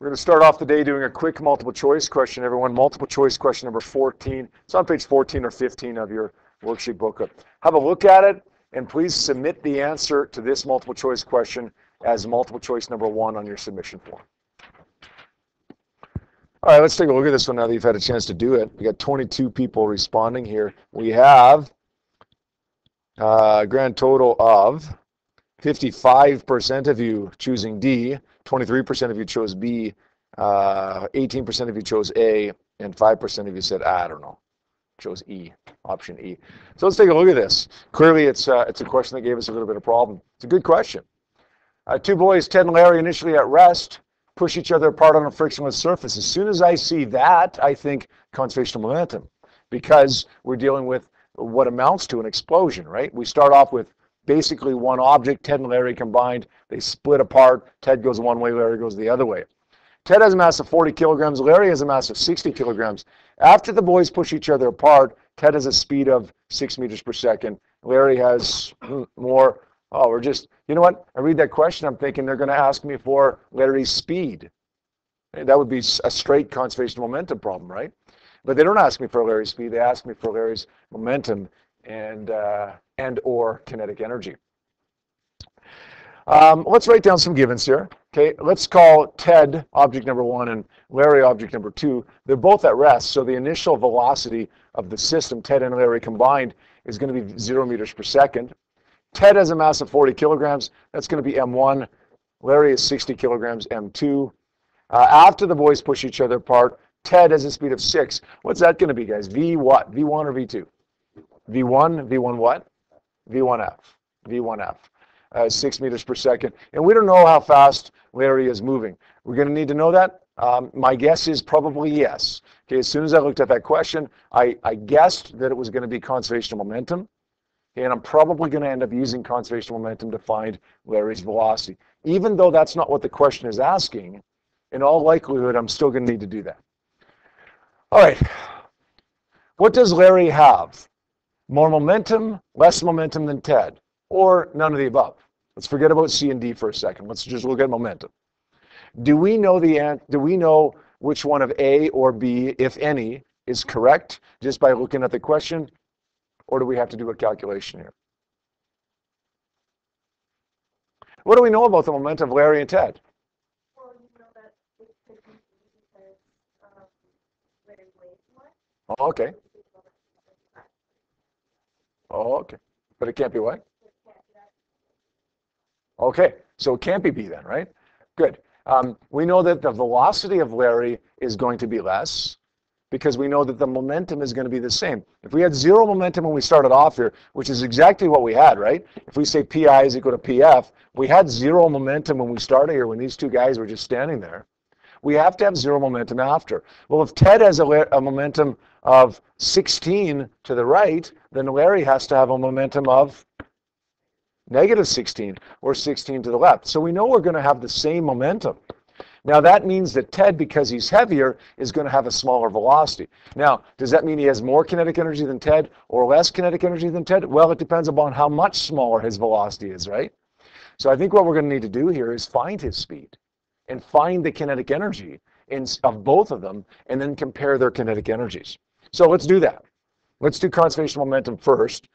We're going to start off the day doing a quick multiple choice question, everyone. Multiple choice question number 14. It's on page 14 or 15 of your worksheet booklet. Have a look at it, and please submit the answer to this multiple choice question as multiple choice number one on your submission form. All right, let's take a look at this one now that you've had a chance to do it. We got 22 people responding here. We have a grand total of 55% of you choosing D, 23% of you chose B, 18% uh, of you chose A, and 5% of you said, I don't know, chose E, option E. So let's take a look at this. Clearly, it's, uh, it's a question that gave us a little bit of problem. It's a good question. Uh, two boys, Ted and Larry, initially at rest, push each other apart on a frictionless surface. As soon as I see that, I think conservation of momentum because we're dealing with what amounts to an explosion, right? We start off with basically one object, Ted and Larry combined. They split apart. Ted goes one way, Larry goes the other way. Ted has a mass of 40 kilograms. Larry has a mass of 60 kilograms. After the boys push each other apart, Ted has a speed of 6 meters per second. Larry has more Oh, we're just, you know what? I read that question, I'm thinking they're going to ask me for Larry's speed. That would be a straight conservation momentum problem, right? But they don't ask me for Larry's speed. They ask me for Larry's momentum and uh, and or kinetic energy. Um, let's write down some givens here. Okay, let's call Ted object number one and Larry object number two. They're both at rest, so the initial velocity of the system, Ted and Larry combined, is going to be zero meters per second. Ted has a mass of 40 kilograms. That's going to be M1. Larry is 60 kilograms, M2. Uh, after the boys push each other apart, Ted has a speed of 6. What's that going to be, guys? V what? V1 or V2? V1, V1 what? V1F. V1F. Uh, 6 meters per second. And we don't know how fast Larry is moving. We're going to need to know that? Um, my guess is probably yes. Okay, as soon as I looked at that question, I, I guessed that it was going to be conservation of momentum and I'm probably going to end up using conservation of momentum to find Larry's velocity. Even though that's not what the question is asking, in all likelihood, I'm still going to need to do that. All right. What does Larry have? More momentum, less momentum than Ted, or none of the above? Let's forget about C and D for a second. Let's just look at momentum. Do we know the do we know which one of A or B, if any, is correct just by looking at the question? or do we have to do a calculation here? What do we know about the momentum of Larry and Ted? Well, you know that it could be because um, Larry weighs more. Oh, okay. Oh, okay. But it can't be what? Okay, so it can't be B then, right? Good. Um, we know that the velocity of Larry is going to be less because we know that the momentum is going to be the same. If we had zero momentum when we started off here, which is exactly what we had, right? If we say PI is equal to PF, we had zero momentum when we started here, when these two guys were just standing there. We have to have zero momentum after. Well, if Ted has a, a momentum of 16 to the right, then Larry has to have a momentum of negative 16 or 16 to the left. So we know we're going to have the same momentum. Now that means that Ted, because he's heavier, is going to have a smaller velocity. Now, does that mean he has more kinetic energy than Ted or less kinetic energy than Ted? Well, it depends upon how much smaller his velocity is, right? So I think what we're going to need to do here is find his speed and find the kinetic energy in, of both of them and then compare their kinetic energies. So let's do that. Let's do conservation momentum first.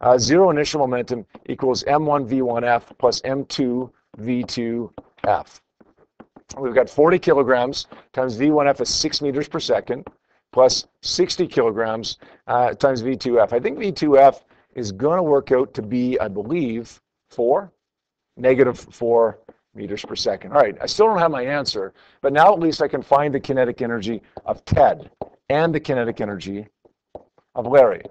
Uh, zero initial momentum equals m1 v1f plus m2 v2f we've got 40 kilograms times V1F is 6 meters per second plus 60 kilograms uh, times V2F. I think V2F is going to work out to be, I believe, 4, negative 4 meters per second. All right, I still don't have my answer, but now at least I can find the kinetic energy of Ted and the kinetic energy of Larry.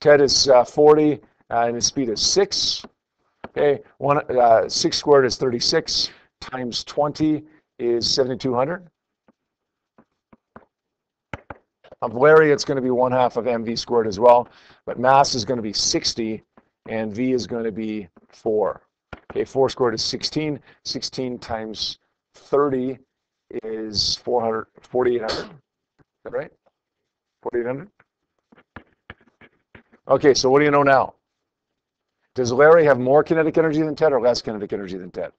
Ted is uh, 40 uh, and his speed is 6. Okay, one, uh, 6 squared is 36 times 20 is 7,200. Of Larry, it's going to be 1 half of mv squared as well, but mass is going to be 60, and v is going to be 4. Okay, 4 squared is 16. 16 times 30 is 400, 4,800. Is that right? 4,800? Okay, so what do you know now? Does Larry have more kinetic energy than Ted or less kinetic energy than Ted?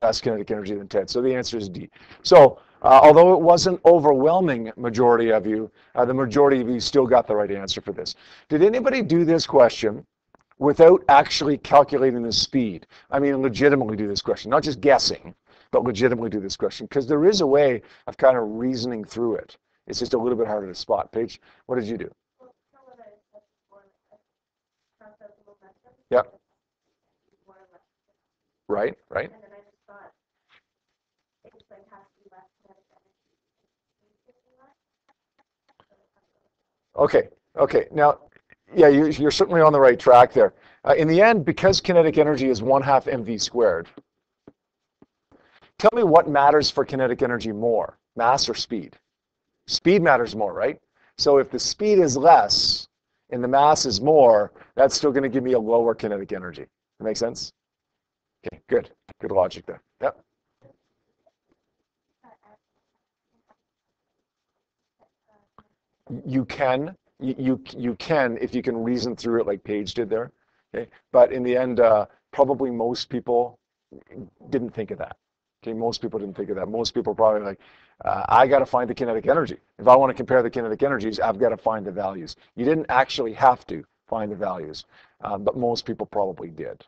less kinetic energy than Ted. So the answer is D. So uh, although it wasn't overwhelming majority of you, uh, the majority of you still got the right answer for this. Did anybody do this question without actually calculating the speed? I mean, legitimately do this question, not just guessing, but legitimately do this question, because there is a way of kind of reasoning through it. It's just a little bit harder to spot. Paige, what did you do? Yeah. Right, right. Okay, okay. Now, yeah, you, you're certainly on the right track there. Uh, in the end, because kinetic energy is 1 half mv squared, tell me what matters for kinetic energy more, mass or speed? Speed matters more, right? So if the speed is less and the mass is more, that's still going to give me a lower kinetic energy. That make sense? Okay, good. Good logic there. Yep. you can you, you can if you can reason through it like Paige did there. Okay, but in the end, uh, probably most people didn't think of that. Okay, most people didn't think of that. Most people probably like, uh, I got to find the kinetic energy. If I want to compare the kinetic energies, I've got to find the values. You didn't actually have to find the values, um, but most people probably did.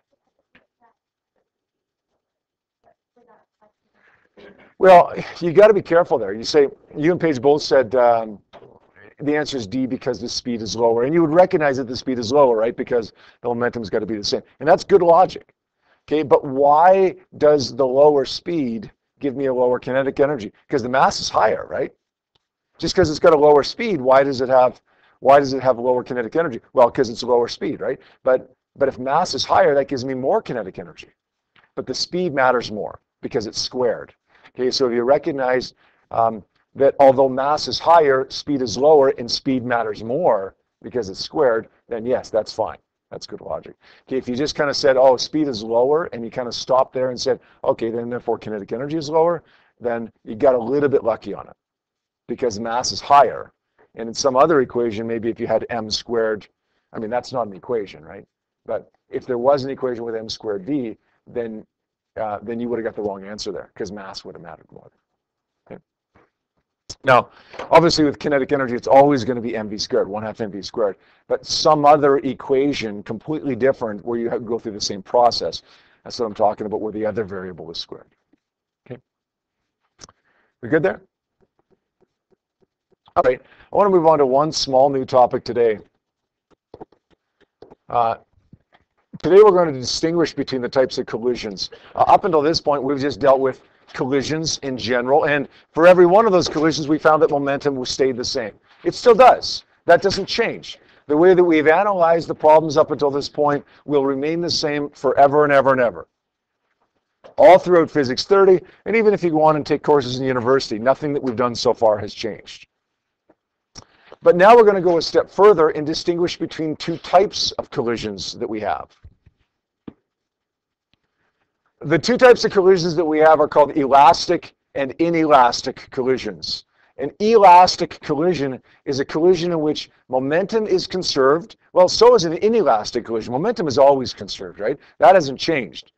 Well, you got to be careful there. You say you and Paige both said um, the answer is D because the speed is lower. And you would recognize that the speed is lower, right? Because the momentum's got to be the same. And that's good logic. Okay, but why does the lower speed give me a lower kinetic energy? Because the mass is higher, right? Just because it's got a lower speed, why does it have why does it have lower kinetic energy? Well, because it's a lower speed, right? But but if mass is higher, that gives me more kinetic energy. But the speed matters more because it's squared. Okay, so if you recognize um, that although mass is higher, speed is lower, and speed matters more because it's squared, then yes, that's fine. That's good logic. Okay, if you just kind of said, oh, speed is lower, and you kind of stopped there and said, okay, then therefore kinetic energy is lower, then you got a little bit lucky on it because mass is higher. And in some other equation, maybe if you had m squared, I mean, that's not an equation, right? But if there was an equation with m squared v, then uh, then you would have got the wrong answer there because mass would have mattered more. Now, obviously with kinetic energy, it's always going to be mv squared, 1 half mv squared. But some other equation, completely different, where you have go through the same process. That's what I'm talking about, where the other variable is squared. Okay. We good there? All right. I want to move on to one small new topic today. Uh, today we're going to distinguish between the types of collisions. Uh, up until this point, we've just dealt with collisions in general. And for every one of those collisions, we found that momentum stayed the same. It still does. That doesn't change. The way that we've analyzed the problems up until this point will remain the same forever and ever and ever. All throughout Physics 30, and even if you go on and take courses in university, nothing that we've done so far has changed. But now we're going to go a step further and distinguish between two types of collisions that we have. The two types of collisions that we have are called elastic and inelastic collisions. An elastic collision is a collision in which momentum is conserved. Well, so is an inelastic collision. Momentum is always conserved, right? That hasn't changed.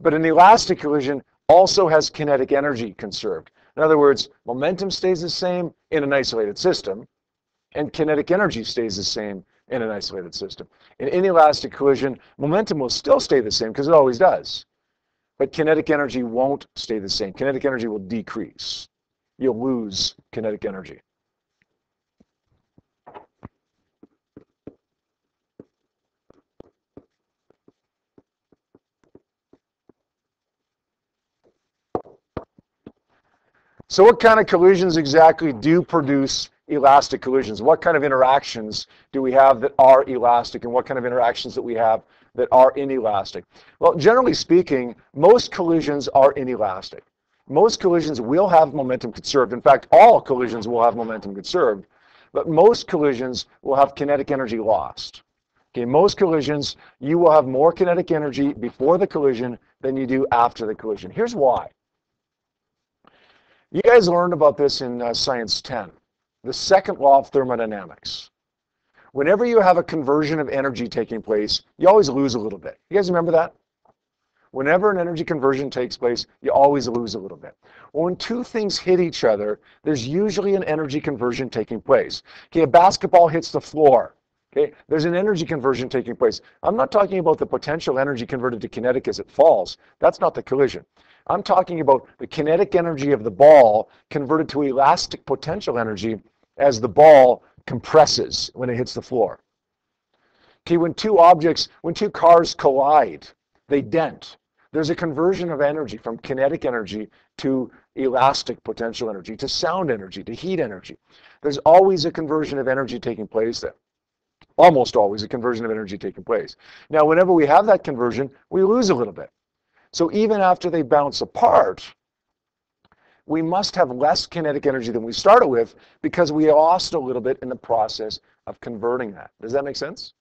But an elastic collision also has kinetic energy conserved. In other words, momentum stays the same in an isolated system, and kinetic energy stays the same in an isolated system. In an inelastic collision, momentum will still stay the same because it always does. But kinetic energy won't stay the same. Kinetic energy will decrease. You'll lose kinetic energy. So what kind of collisions exactly do produce elastic collisions? What kind of interactions do we have that are elastic and what kind of interactions that we have that are inelastic? Well, generally speaking, most collisions are inelastic. Most collisions will have momentum conserved. In fact, all collisions will have momentum conserved, but most collisions will have kinetic energy lost. Okay, most collisions, you will have more kinetic energy before the collision than you do after the collision. Here's why. You guys learned about this in uh, Science 10, the second law of thermodynamics whenever you have a conversion of energy taking place, you always lose a little bit. You guys remember that? whenever an energy conversion takes place, you always lose a little bit. Well, When two things hit each other, there's usually an energy conversion taking place. Okay, a basketball hits the floor. Okay, there's an energy conversion taking place. I'm not talking about the potential energy converted to kinetic as it falls. That's not the collision. I'm talking about the kinetic energy of the ball converted to elastic potential energy as the ball compresses when it hits the floor. Okay, when two objects, when two cars collide, they dent. There's a conversion of energy from kinetic energy to elastic potential energy, to sound energy, to heat energy. There's always a conversion of energy taking place there almost always a conversion of energy taking place. Now, whenever we have that conversion, we lose a little bit. So even after they bounce apart, we must have less kinetic energy than we started with because we lost a little bit in the process of converting that. Does that make sense?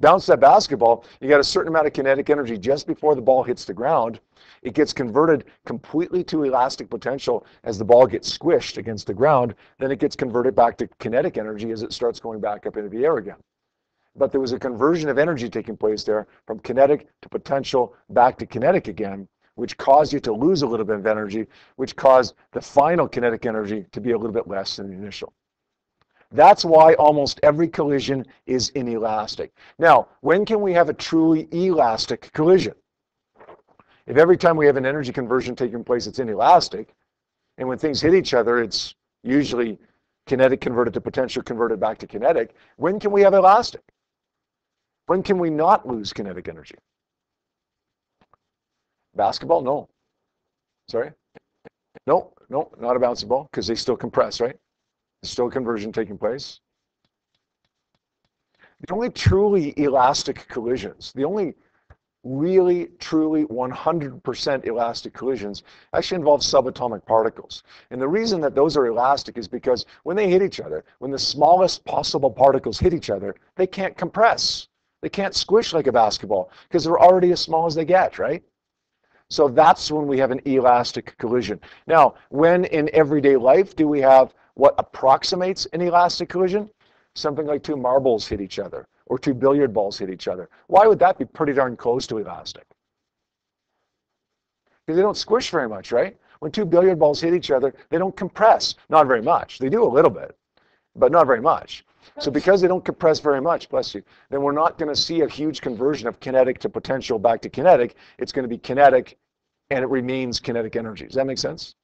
Bounce that basketball, you got a certain amount of kinetic energy just before the ball hits the ground. It gets converted completely to elastic potential as the ball gets squished against the ground. Then it gets converted back to kinetic energy as it starts going back up into the air again but there was a conversion of energy taking place there from kinetic to potential back to kinetic again, which caused you to lose a little bit of energy, which caused the final kinetic energy to be a little bit less than the initial. That's why almost every collision is inelastic. Now, when can we have a truly elastic collision? If every time we have an energy conversion taking place, it's inelastic, and when things hit each other, it's usually kinetic converted to potential converted back to kinetic, when can we have elastic? When can we not lose kinetic energy? Basketball? No. Sorry? No, no, not a bouncy ball because they still compress, right? Still conversion taking place. The only truly elastic collisions, the only really, truly 100% elastic collisions actually involve subatomic particles. And the reason that those are elastic is because when they hit each other, when the smallest possible particles hit each other, they can't compress. They can't squish like a basketball because they're already as small as they get, right? So that's when we have an elastic collision. Now, when in everyday life do we have what approximates an elastic collision? Something like two marbles hit each other or two billiard balls hit each other. Why would that be pretty darn close to elastic? Because they don't squish very much, right? When two billiard balls hit each other, they don't compress. Not very much. They do a little bit, but not very much. So because they don't compress very much, bless you, then we're not going to see a huge conversion of kinetic to potential back to kinetic. It's going to be kinetic and it remains kinetic energy. Does that make sense?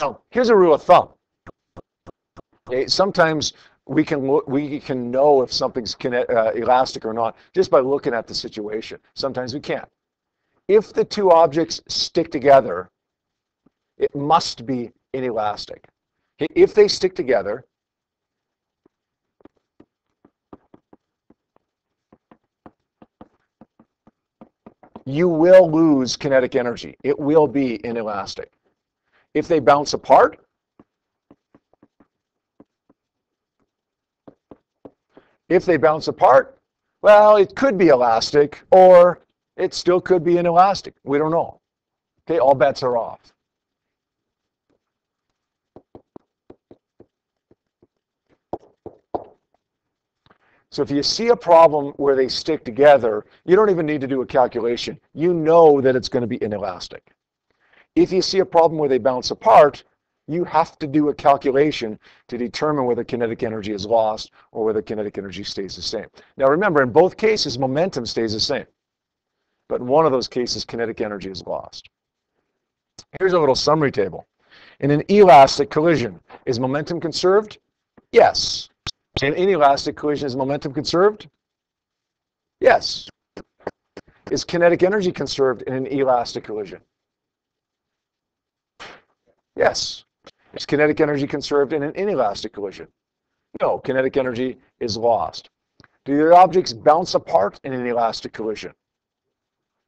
Now, here's a rule of thumb. Okay, sometimes we can look, we can know if something's kinet, uh, elastic or not just by looking at the situation. Sometimes we can't. If the two objects stick together, it must be inelastic. If they stick together, you will lose kinetic energy. It will be inelastic. If they bounce apart, if they bounce apart, well, it could be elastic or it still could be inelastic. We don't know. Okay, all bets are off. So if you see a problem where they stick together, you don't even need to do a calculation. You know that it's going to be inelastic. If you see a problem where they bounce apart, you have to do a calculation to determine whether kinetic energy is lost or whether kinetic energy stays the same. Now remember, in both cases, momentum stays the same. But in one of those cases, kinetic energy is lost. Here's a little summary table. In an elastic collision, is momentum conserved? Yes. In an inelastic collision, is momentum conserved? Yes. Is kinetic energy conserved in an elastic collision? Yes. Is kinetic energy conserved in an inelastic collision? No, kinetic energy is lost. Do the objects bounce apart in an elastic collision?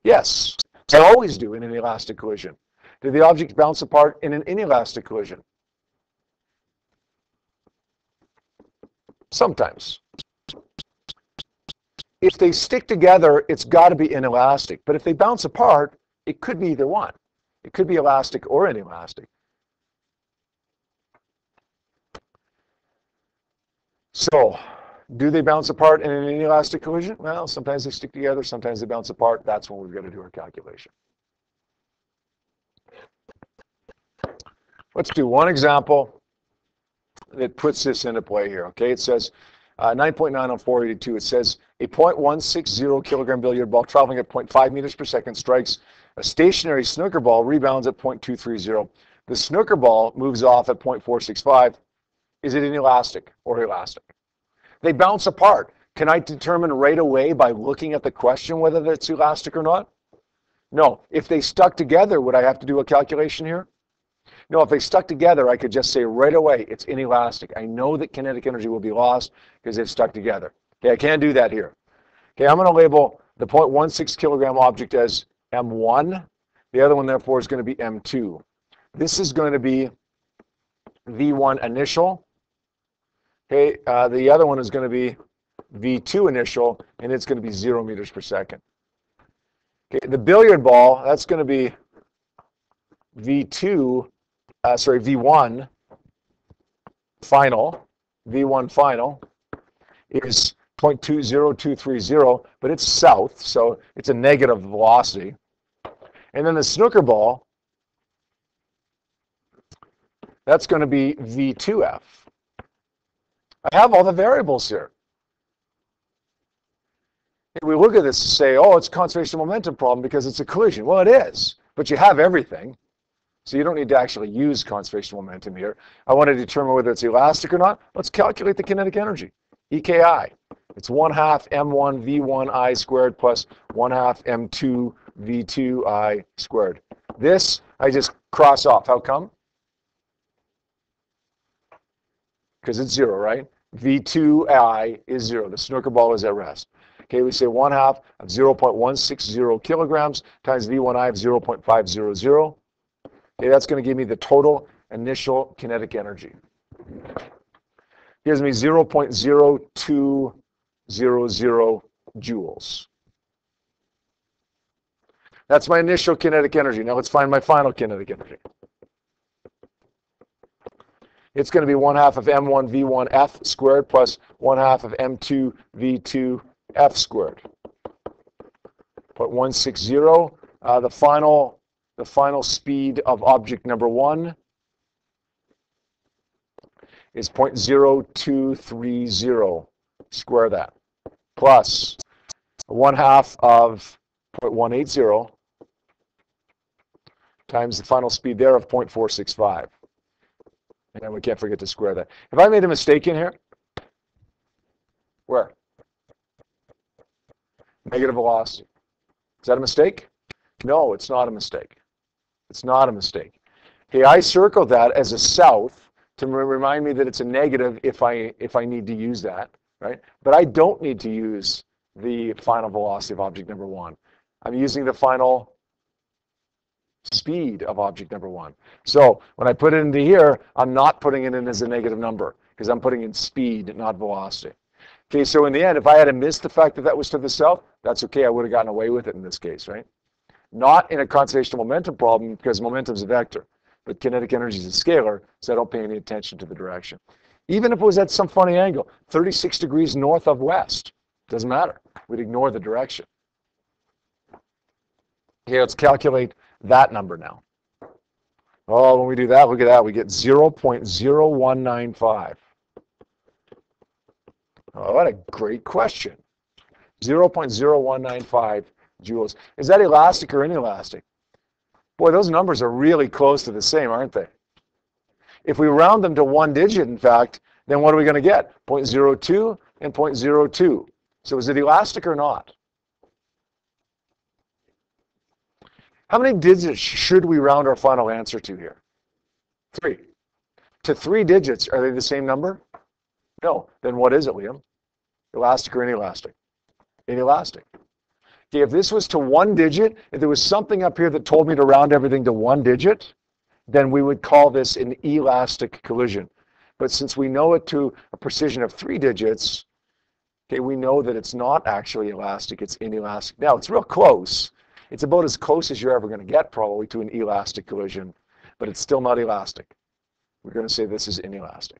Yes, they always do in an elastic collision. Do the objects bounce apart in an inelastic collision? Sometimes. If they stick together, it's got to be inelastic. But if they bounce apart, it could be either one. It could be elastic or inelastic. So, Do they bounce apart in an inelastic collision? Well, sometimes they stick together, sometimes they bounce apart. That's when we've got to do our calculation. Let's do one example that puts this into play here. Okay, it says uh, 9.9 on 482. It says a 0.160 kilogram billiard ball traveling at 0.5 meters per second strikes a stationary snooker ball, rebounds at 0.230. The snooker ball moves off at 0.465. Is it inelastic or elastic? They bounce apart. Can I determine right away by looking at the question whether it's elastic or not? No. If they stuck together, would I have to do a calculation here? No, if they stuck together, I could just say right away it's inelastic. I know that kinetic energy will be lost because they've stuck together. Okay, I can't do that here. Okay, I'm going to label the 0.16 kilogram object as M1. The other one, therefore, is going to be M2. This is going to be V1 initial. Okay, uh, the other one is going to be V2 initial, and it's going to be zero meters per second. Okay, the billiard ball, that's going to be V2, uh, sorry, V1 final, V1 final is 0.20230, but it's south, so it's a negative velocity. And then the snooker ball, that's going to be V2F. I have all the variables here. If we look at this and say, oh, it's conservation momentum problem because it's a collision. Well, it is, but you have everything. So you don't need to actually use conservation momentum here. I want to determine whether it's elastic or not. Let's calculate the kinetic energy, EKI. It's 1 half m1 v1 i squared plus 1 half m2 v2 i squared. This, I just cross off. How come? Because it's 0, right? v2i is 0. The snooker ball is at rest. Okay, we say 1 half of 0.160 kilograms times v1i of 0.500. Okay, that's going to give me the total initial kinetic energy. Gives me 0.02 zero, zero joules. That's my initial kinetic energy. Now let's find my final kinetic energy. It's going to be 1 half of m1 v1 f squared plus 1 half of m2 v2 f squared. Put 160. Uh, the final the final speed of object number one is 0.0230. Square that plus 1 half of 0.180 times the final speed there of 0.465. And then we can't forget to square that. Have I made a mistake in here? Where? Negative velocity. Is that a mistake? No, it's not a mistake. It's not a mistake. Okay, I circled that as a south to remind me that it's a negative if I if I need to use that right? But I don't need to use the final velocity of object number one. I'm using the final speed of object number one. So when I put it into here, I'm not putting it in as a negative number because I'm putting in speed, not velocity. Okay, so in the end, if I had missed the fact that that was to the south, that's okay. I would have gotten away with it in this case, right? Not in a conservation of momentum problem because momentum is a vector, but kinetic energy is a scalar, so I don't pay any attention to the direction. Even if it was at some funny angle, 36 degrees north of west, doesn't matter. We'd ignore the direction. Okay, let's calculate that number now. Oh, when we do that, look at that. We get 0.0195. Oh, what a great question. 0.0195 joules. Is that elastic or inelastic? Boy, those numbers are really close to the same, aren't they? If we round them to one digit, in fact, then what are we going to get? 0.02 and 0.02. So is it elastic or not? How many digits should we round our final answer to here? Three. To three digits, are they the same number? No. Then what is it, Liam? Elastic or inelastic? Inelastic. If this was to one digit, if there was something up here that told me to round everything to one digit, then we would call this an elastic collision. But since we know it to a precision of three digits, okay, we know that it's not actually elastic, it's inelastic. Now, it's real close. It's about as close as you're ever going to get probably to an elastic collision, but it's still not elastic. We're going to say this is inelastic.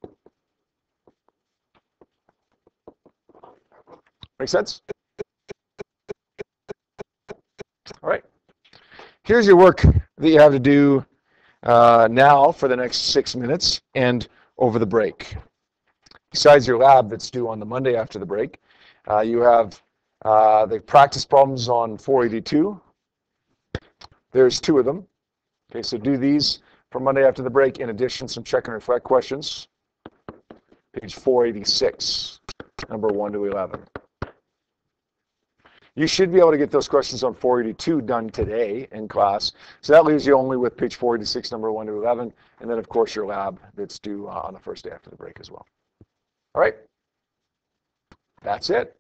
Make sense? All right. Here's your work that you have to do uh, now for the next six minutes and over the break. Besides your lab that's due on the Monday after the break, uh, you have uh, the practice problems on 482. There's two of them. Okay, so do these for Monday after the break. In addition, some check and reflect questions. Page 486, number 1 to 11. You should be able to get those questions on 482 done today in class. So that leaves you only with page 486, number 1 to 11, and then, of course, your lab that's due uh, on the first day after the break as well. All right? That's it.